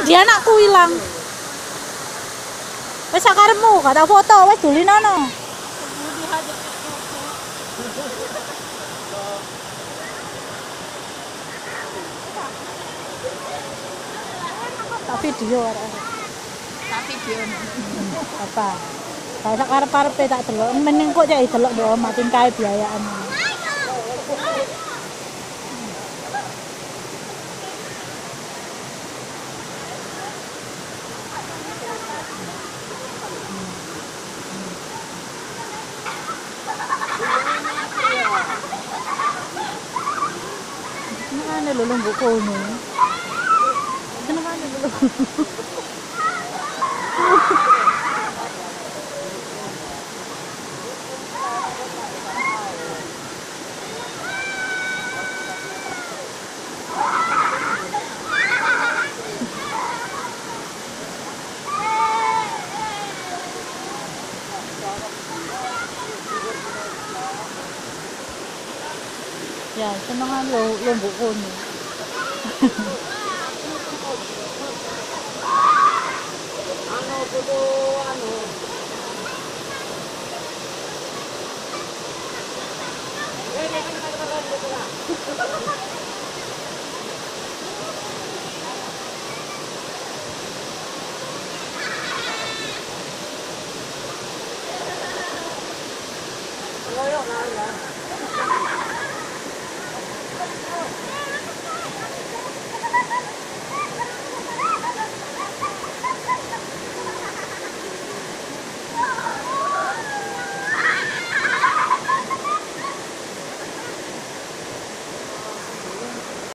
Di anakku hilang. Wes sakaremu, kata foto, wes duli nono. Tak video. Tak video. Apa? Kalau sakarep-karepe tak delok, mending kok cek delok do makin kae biayaan. Ano lulunggo ko no? Ano ka lulunggo? Yan, sa mga lo ko niyo. ano po po, ano? Eh, may kanakalaan ko na. Ano? ano, ano?